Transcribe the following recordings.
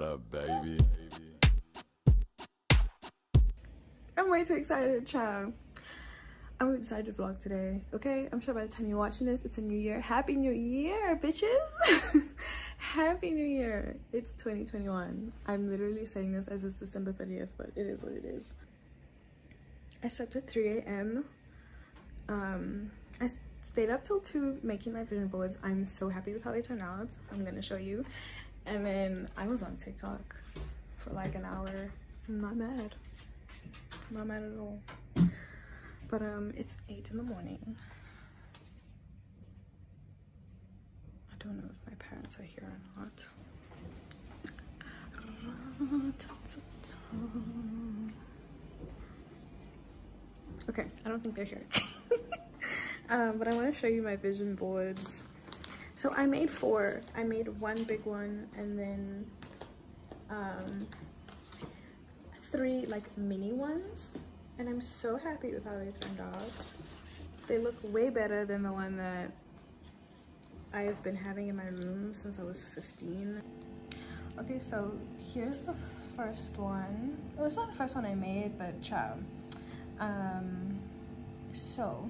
What up, baby? I'm way too excited, child. I'm excited to vlog today, okay? I'm sure by the time you're watching this, it's a new year. Happy New Year, bitches! Happy New Year! It's 2021. I'm literally saying this as it's December 30th, but it is what it is. I slept at 3 a.m. Um, I stayed up till 2 making my vision boards. I'm so happy with how they turned out. I'm gonna show you. And then I was on TikTok for like an hour. I'm not mad. Not mad at all. But um, it's 8 in the morning. I don't know if my parents are here or not. Okay, I don't think they're here. um, but I want to show you my vision boards. So I made four. I made one big one and then um, three like mini ones. And I'm so happy with how they turned out. They look way better than the one that I have been having in my room since I was 15. Okay, so here's the first one. It was not the first one I made, but ciao. Um, so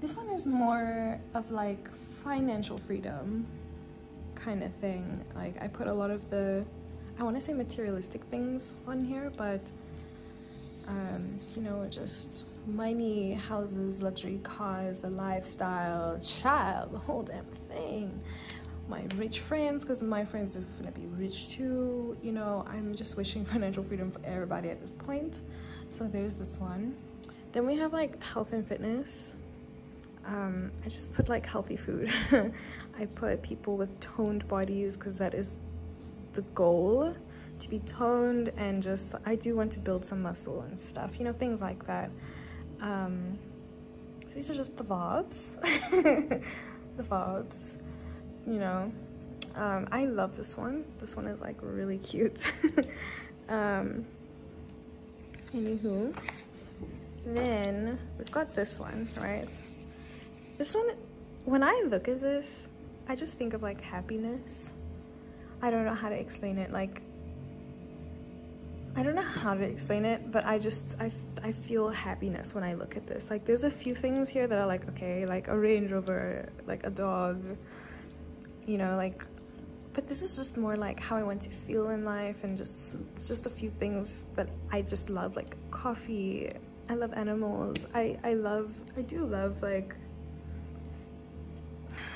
this one is more of like financial freedom kind of thing. Like I put a lot of the, I want to say materialistic things on here, but um, you know, just money, houses, luxury cars, the lifestyle, child, the whole damn thing. My rich friends, because my friends are gonna be rich too. You know, I'm just wishing financial freedom for everybody at this point. So there's this one. Then we have like health and fitness. Um, I just put like healthy food. I put people with toned bodies because that is the goal to be toned and just I do want to build some muscle and stuff, you know, things like that. Um, so these are just the vibes, the vibes, you know. Um, I love this one. This one is like really cute. um, anywho, then we've got this one, right? This one, when I look at this, I just think of like happiness. I don't know how to explain it. Like I don't know how to explain it, but I just, I, I feel happiness when I look at this. Like, there's a few things here that are like, okay, like a Range Rover, like a dog, you know, like, but this is just more like how I want to feel in life and just, just a few things that I just love, like coffee. I love animals. I, I love, I do love, like,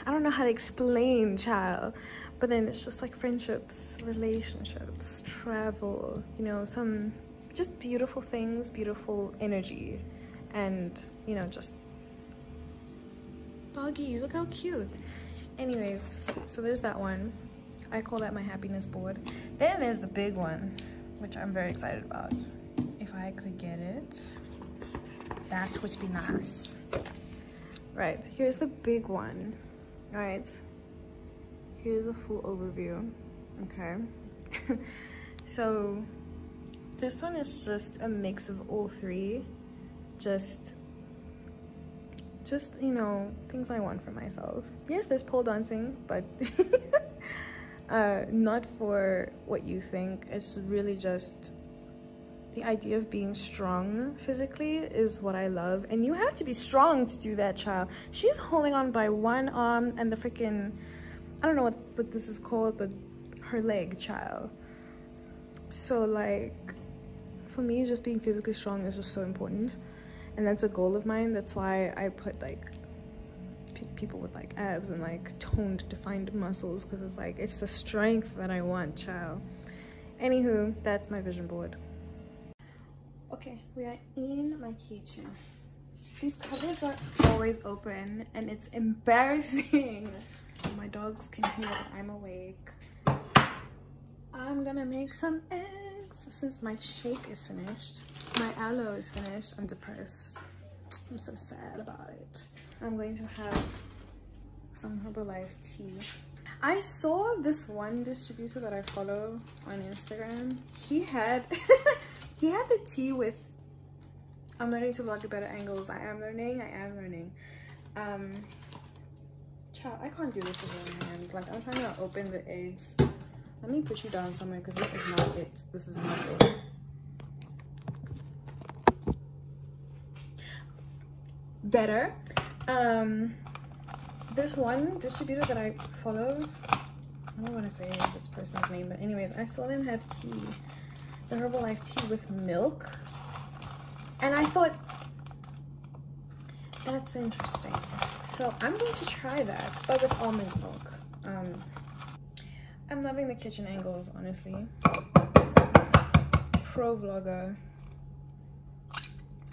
I don't know how to explain, child. But then it's just like friendships relationships travel you know some just beautiful things beautiful energy and you know just doggies. Look how cute. Anyways so there's that one. I call that my happiness board. Then there's the big one which i'm very excited about. If i could get it that would be nice. Right here's the big one all right here's a full overview. Okay. So this one is just a mix of all three. Just just you know things i want for myself. Yes there's pole dancing but uh not for what you think. It's really just the idea of being strong physically is what I love. And you have to be strong to do that, child. She's holding on by one arm and the freaking I don't know what, what this is called, but her leg, child. So like, for me, just being physically strong is just so important. And that's a goal of mine. That's why I put like people with like abs and like toned, defined muscles because it's like, it's the strength that I want, child. Anywho, that's my vision board. Okay, we are in my kitchen. These cupboards are always open and it's embarrassing. my dogs can hear that I'm awake. I'm gonna make some eggs since my shake is finished. My aloe is finished. I'm depressed. I'm so sad about it. I'm going to have some Herbalife tea. I saw this one distributor that I follow on Instagram. He had he had the tea with I'm learning to vlog at better angles. I am learning, I am learning. Um child, I can't do this with one hand. Like, I'm trying to open the eggs Let me put you down somewhere because this is not it. This is not it. Better. Um, this one distributor that I follow, I don't want to say this person's name, but anyways, I saw them have tea, the Herbalife tea with milk. And I thought, that's interesting. So I'm going to try that, but with almond milk. Um, I'm loving the kitchen angles, honestly. Pro vlogger.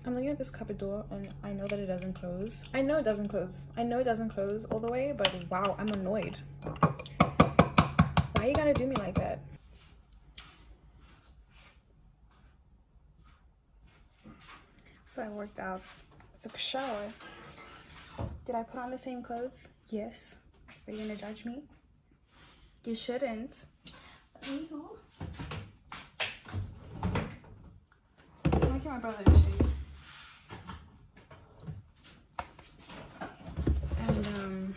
I'm looking at this cupboard door and I know that it doesn't close. I know it doesn't close. I know it doesn't close all the way, but wow, I'm annoyed. Why you gotta do me like that? I worked out. I took a shower. Did I put on the same clothes? Yes. Are you gonna judge me? You shouldn't. I'm making my brother a shake. And um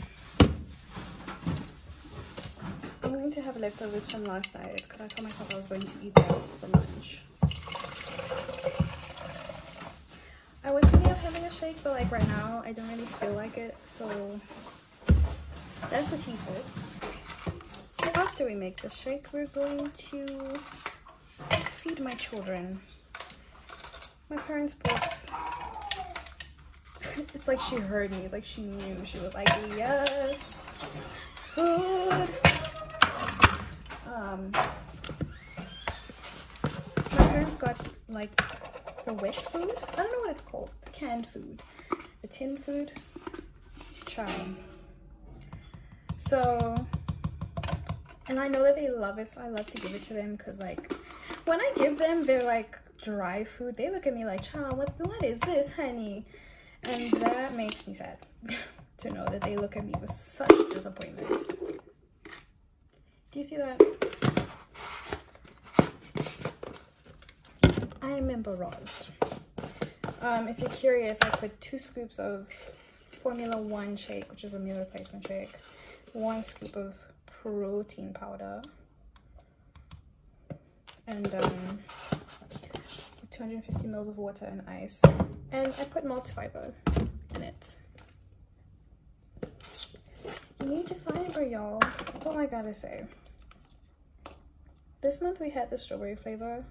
I'm going to have leftovers from last night because I told myself I was going to eat that for lunch. I was thinking of having a shake, but like right now I don't really feel like it, so that's the thesis. After we make the shake, we're going to feed my children. My parents bought. it's like she heard me. It's like she knew. She was like, yes, food. Um, my parents got like the wet food. I don't know what it's called. The canned food. The tin food. Child. So, and I know that they love it, so I love to give it to them because like, when I give them their like dry food, they look at me like, child, what, what is this, honey? And that makes me sad to know that they look at me with such disappointment. Do you see that? I am embarrassed. Um, if you're curious, I put two scoops of Formula One shake, which is a meal replacement shake, one scoop of protein powder, and um, 250 mils of water and ice. And I put multifiber in it. You need to fiber, y'all. That's all I gotta say. This month we had the strawberry flavor.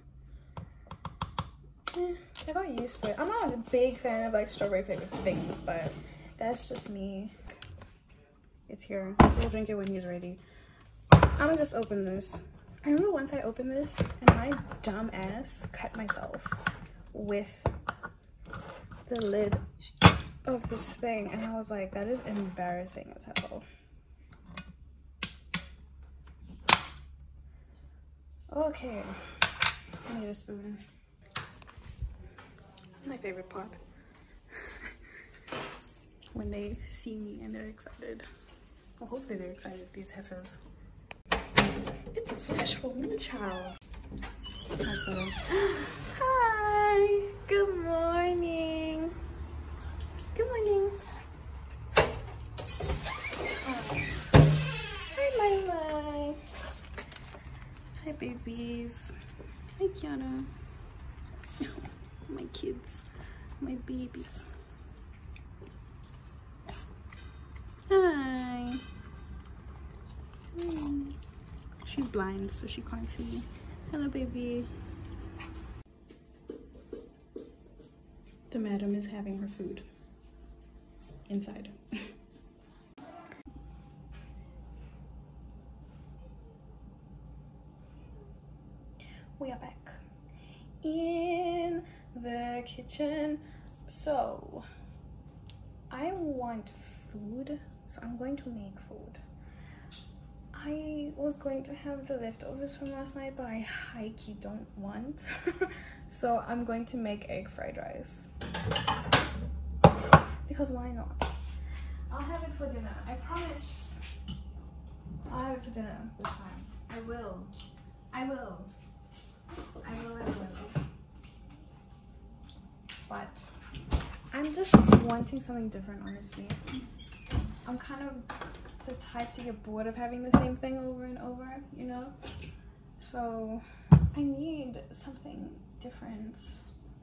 Eh, I got used to it. I'm not a big fan of like strawberry flavored things, but that's just me. It's here. We'll drink it when he's ready. I'm gonna just open this. I remember once I opened this and my dumb ass cut myself with the lid of this thing and I was like, that is embarrassing as hell. Okay, I need a spoon. Is my favorite part. when they see me and they're excited. Well, hopefully they're excited, these heifers. It's a flash for me, child. Hi, good morning. Good morning. Hi, my my. Hi, babies. Hi, Kiana. My kids, my babies. Hi. She's blind, so she can't see me. Hello, baby. The madam is having her food inside. we are back in the kitchen. So, I want food, so I'm going to make food. I was going to have the leftovers from last night, but I hikey don't want. so I'm going to make egg fried rice. Because why not? I'll have it for dinner. I promise. I'll have it for dinner this time. I will. I will. I will, I will. But I'm just wanting something different, honestly. I'm kind of the type to get bored of having the same thing over and over, you know? So I need something different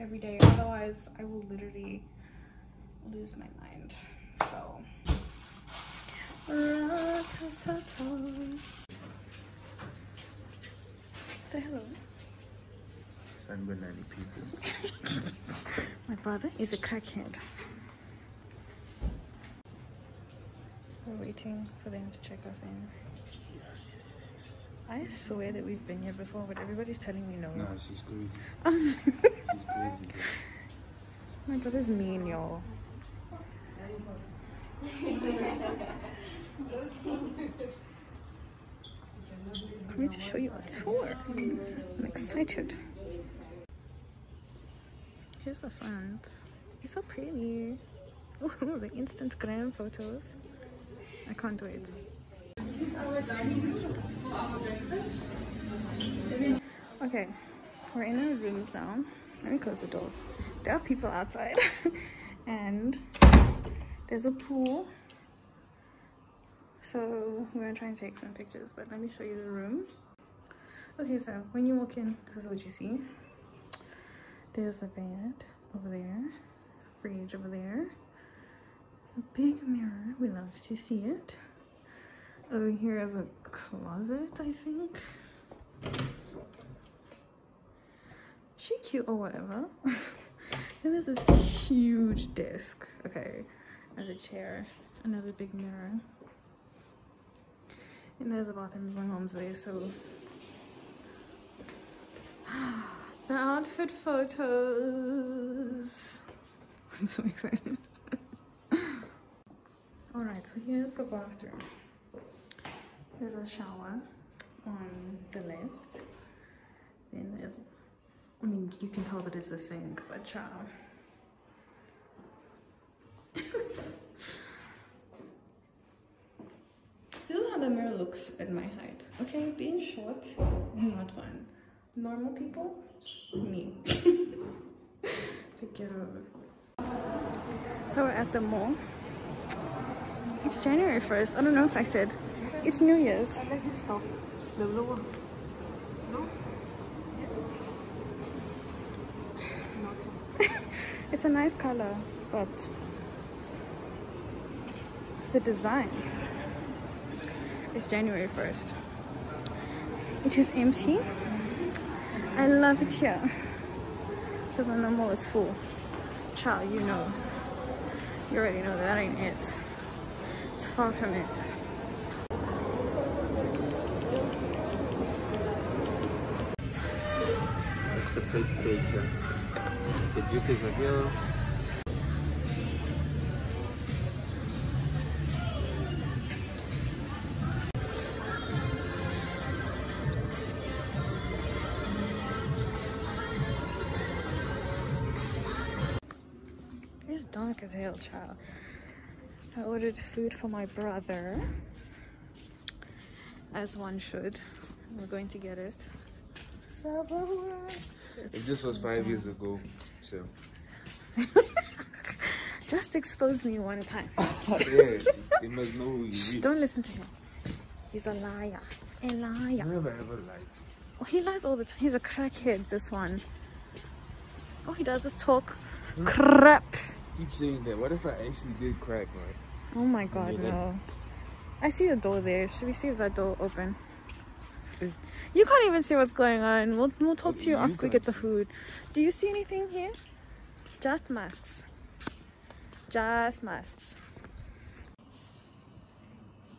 every day. Otherwise, I will literally lose my mind. So. Say hello. Bernardino people. My brother is a crackhead. We're waiting for them to check us in. Yes, yes, yes, yes, yes. I swear that we've been here before, but everybody's telling me no. Nah, she's crazy. She's crazy. Bro. My brother's mean, y'all. I'm going to show you a tour. I'm excited. Here's the front. It's so pretty. Oh, the Instagram photos. I can't wait. Okay, we're in our rooms now. Let me close the door. There are people outside, and there's a pool. So we're gonna try and take some pictures, but let me show you the room. Okay, so when you walk in, this is what you see. There's the bed over there. There's a fridge over there. A big mirror. We love to see it. Over here is a closet, I think. She cute or whatever. and there's this huge desk. Okay, there's a chair, another big mirror. And there's a bathroom. My mom's there, so the outfit photos. I'm so excited. Alright, so here's the bathroom. There's a shower on the left. Then there's, I mean, you can tell that it's a sink, but shower. this is how the mirror looks at my height. Okay, being short, not fun. Normal people, me. Over. So we're at the mall. It's January 1st. I don't know if I said. It's New Year's. it's a nice color, but the design is January 1st. It is empty. I love it here because when the mall is full, child, you know, you already know that ain't it. It's far from it. That's the first uh, The juices are here. Child. I ordered food for my brother, as one should. We're going to get it. If this was five years ago, so just expose me one time. yeah, they must know who you. Don't listen to him. He's a liar. A liar. Never ever lied. Oh, he lies all the time. He's a crackhead, this one. All he does is talk hmm? crap. Keep saying that. What if I actually did crack, right? Oh my god, Yeah, that- no. I see the door there. Should we see if that door open? You can't even see what's going on. We'll, we'll talk Oh, to you you after we get the food. Do you see anything here? Just masks. Just masks.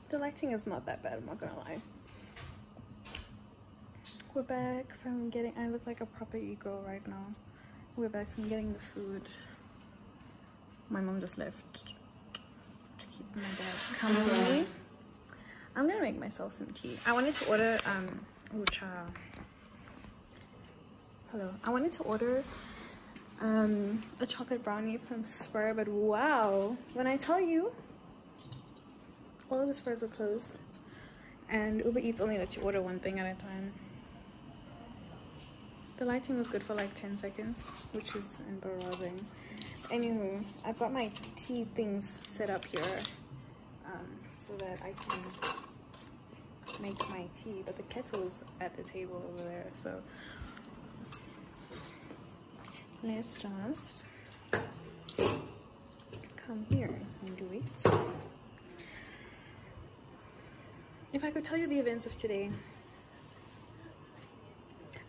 The lighting is not that bad, I'm not gonna lie. We're back from getting. I look like a proper ego right now. We're back from getting the food. My mom just left to keep my dad company. I'm gonna make myself some tea. I wanted to order um oh cha. Hello. I wanted to order um a chocolate brownie from Spur, but wow, when I tell you all of the Spurs were closed and Uber Eats only lets you order one thing at a time. The lighting was good for like 10 seconds, which is embarrassing. Anywho, I've got my tea things set up here um, so that I can make my tea. But the kettle is at the table over there, so let's just come here and do it. If I could tell you the events of today,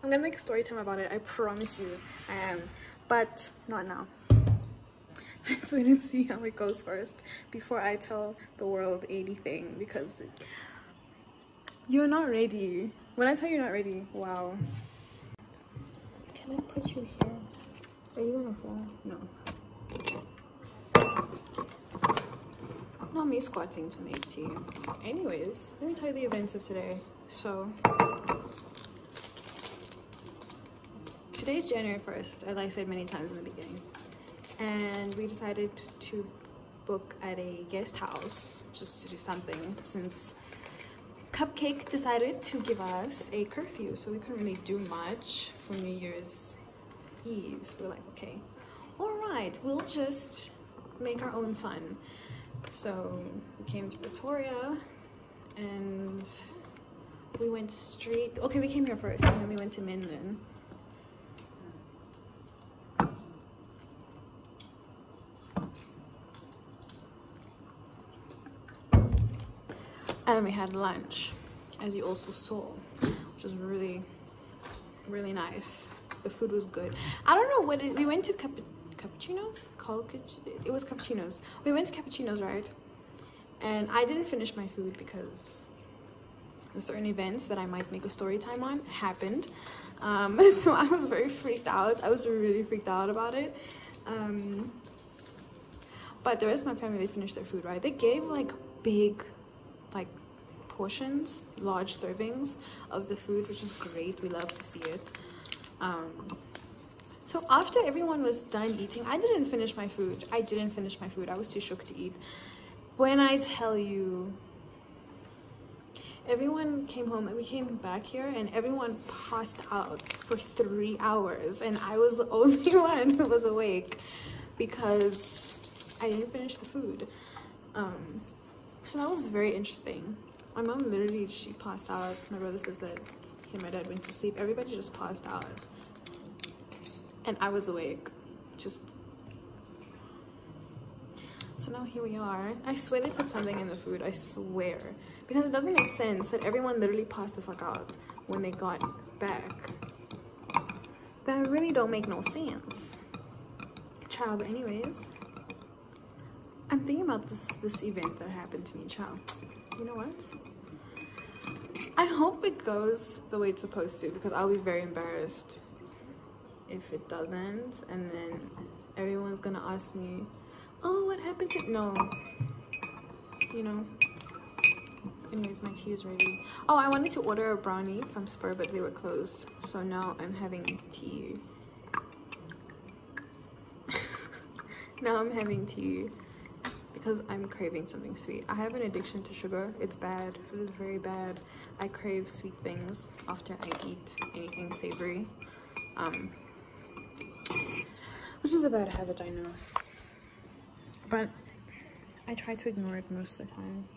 I'm gonna make a story time about it. I promise you, I am, but not now. Let's wait and see how it goes first before I tell the world anything because you're not ready. When I tell you you're not ready, wow. Can I put you here? Are you gonna fall? No. Not me squatting to make tea. Anyways, let me tell you the events of today. So, today's January 1st, as I said many times in the beginning. And we decided to book at a guest house just to do something since Cupcake decided to give us a curfew. So we couldn't really do much for New Year's Eve. So we're like, okay, all right, we'll just make our own fun. So we came to Pretoria and we went straight, okay, we came here first and then we went to Menlyn. And we had lunch as you also saw which was really really nice. The food was good. I don't know what it, we went to Cap cappuccinos? Called it was cappuccinos. We went to cappuccinos right? And i didn't finish my food because certain events that i might make a story time on happened. Um, so i was very freaked out. I was really freaked out about it. Um, but the rest of my family they finished their food right? They gave like big portions, large servings of the food, which is great. We love to see it. Um, so after everyone was done eating, I didn't finish my food. I didn't finish my food. I was too shook to eat. When I tell you, everyone came home and we came back here and everyone passed out for three hours and I was the only one who was awake because I didn't finish the food. Um, so that was very interesting my mom literally she passed out. My brother says that he and my dad went to sleep. Everybody just passed out. And i was awake. Just. So now here we are. I swear they put something in the food i swear. Because it doesn't make sense that everyone literally passed the fuck out when they got back. That really don't make no sense. Child but anyways. I'm thinking about this this event that happened to me child you know what? I hope it goes the way it's supposed to because I'll be very embarrassed if it doesn't and then everyone's gonna ask me oh what happened to no. You know? Anyways my tea is ready. Oh I wanted to order a brownie from Spur but they were closed so now I'm having tea. Now I'm having tea because I'm craving something sweet. I have an addiction to sugar. It's bad. It is very bad. I crave sweet things after I eat anything savory. Um, which is a bad habit, I know. But I try to ignore it most of the time.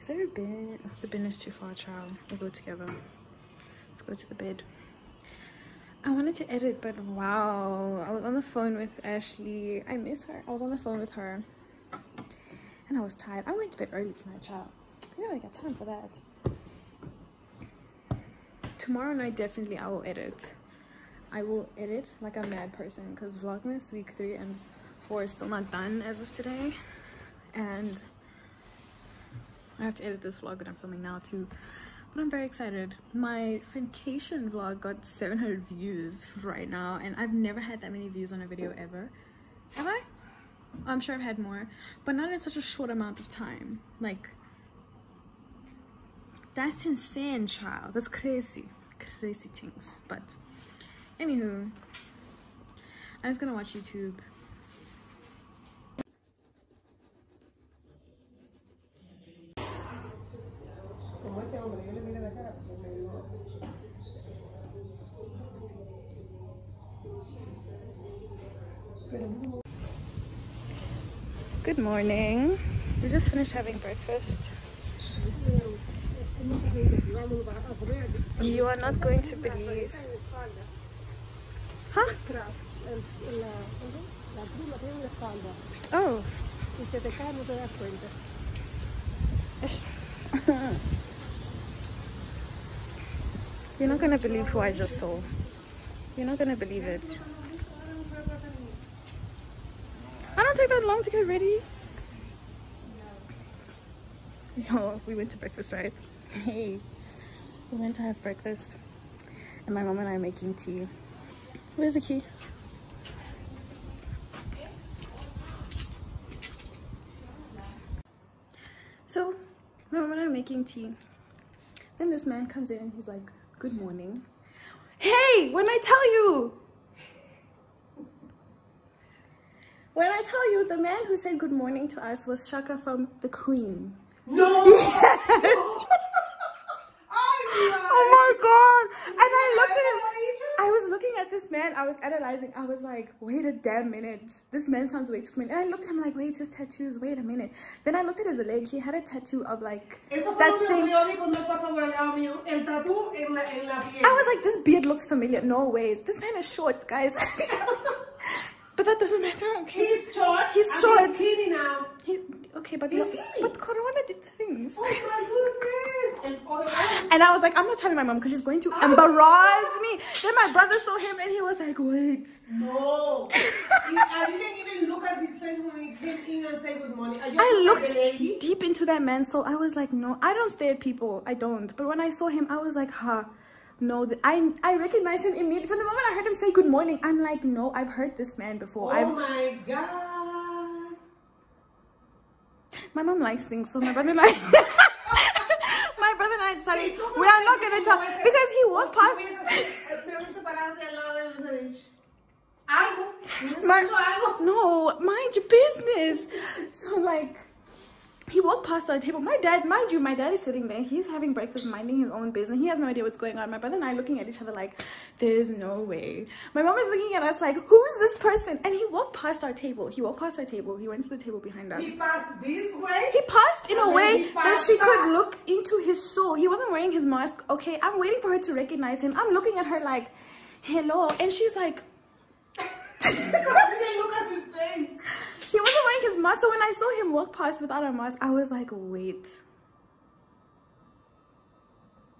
Is there a bin? Oh, the bin is too far, child. We'll go together. Let's go to the bed. I wanted to edit, but wow. I was on the phone with Ashley. I miss her. I was on the phone with her and I was tired. I went to bed early tonight, child. I know I got time for that. Tomorrow night, definitely I will edit. I will edit like a mad person because Vlogmas week three and four is still not done as of today. And I have to edit this vlog that I'm filming now too. But I'm very excited. My vacation vlog got 700 views right now and I've never had that many views on a video ever. Have I? I'm sure I've had more, but not in such a short amount of time. Like, that's insane, child. That's crazy. Crazy things. But, anywho, I'm just gonna watch YouTube. Good morning. We just finished having breakfast. You are not going to believe. Huh? Oh. You're not gonna believe who I just saw. You're not gonna believe it. Don't that long to get ready. Yo, we went to breakfast, right? Hey, we went to have breakfast, and my mom and I are making tea. Where's the key? So, my mom and I are making tea. Then this man comes in and he's like, Good morning. Hey, when I tell you, when I tell you, the man who said good morning to us was Shaka from The Queen. No! Yes. Oh my god! And I looked at him. I was looking at this man. I was analyzing. I was like, wait a damn minute. This man sounds way too familiar. And I looked at him like, wait, his tattoos. Wait a minute. Then I looked at his leg. He had a tattoo of like that thing. yo vi cuando él pasó por el lado mío. El tatú en la, en la piel. I was like, this beard looks familiar. No ways. This man is short, guys. but that doesn't matter. Okay. He's short. He's and short. He's skinny now. He, okay, but He's skinny. but Corona did things. Oh my goodness. El coge- And I was like, I'm not telling my mom because she's going to embarrass me. Then my brother saw him and he was like, wait. No. I didn't even look at his face when he came in and said good morning. I just I looked at looked the deep into that man's soul. I was like, no, I don't stare at people. I don't. But when I saw him, I was like, huh. No, I I recognized him immediately. From the moment I heard him say good morning, I'm like, no, I've heard this man before. Oh I've, my god. my mom likes things, so my brother and I, my brother and I decided ¿cómo we are not gonna talk se- because he walked past. hubieses- Me hubiese parado hacia el lado de él y hubiese dicho, Algo. My- algo. No, mind your business. So like he walked past our table. My dad, mind you, my dad is sitting there. He's having breakfast, minding his own business. He has no idea what's going on. My brother and I are looking at each other like, there's no way. My mom is looking at us like, who is this person? And he walked past our table. He walked past our table. He went to the table behind us. He passed this way. He passed in a way that she could back. look into his soul. He wasn't wearing his mask. Okay, I'm waiting for her to recognize him. I'm looking at her like, hello. And she's like, look at his face. He wasn't wearing his mask, so when I saw him walk past without a mask, I was like, wait.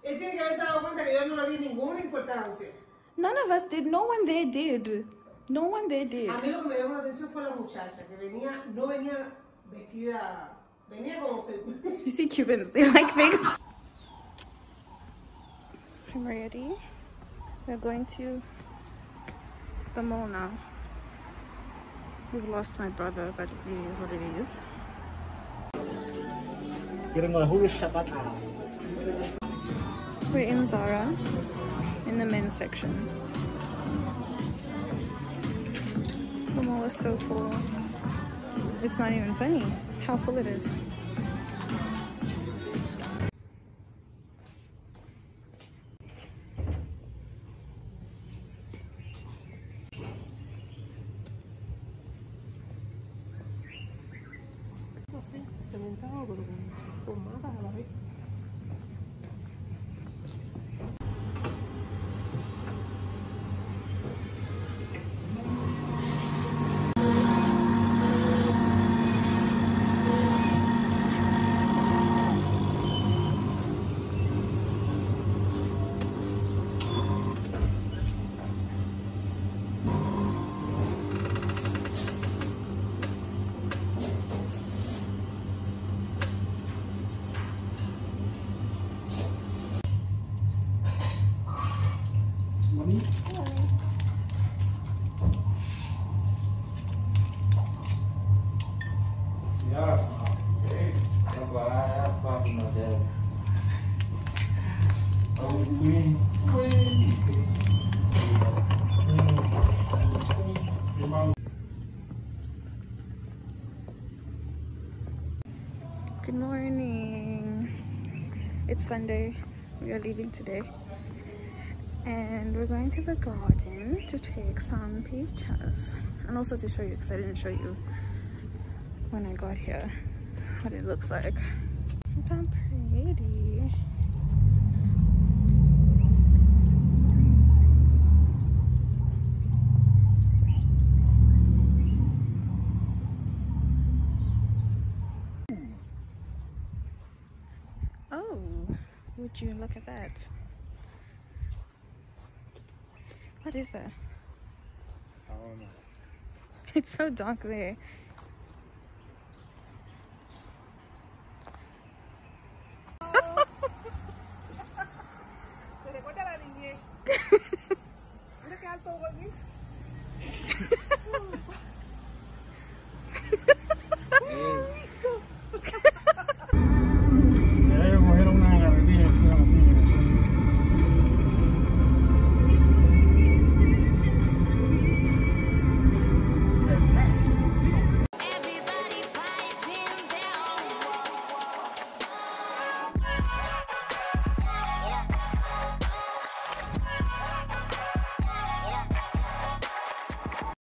Él tiene que haberse dado cuenta que yo no le di ninguna importancia. None of us did. No one there did. No one there did. A mí lo que me llamó la atención fue la muchacha, que venía, no venía vestida, venía como se... You see Cubans, they like things. I'm ready. We're going to the mall now. We've lost my brother, but it is what it is. We're in Zara, in the men's section. The mall is so full. It's not even funny how full it is. no sé, se me entraba a la vez. Good morning. It's Sunday. We are leaving today. And we're going to the garden to take some pictures. And also to show you, because I didn't show you when I got here, what it looks like pretty. Oh, would you look at that? What is that? I don't know. It's so dark there.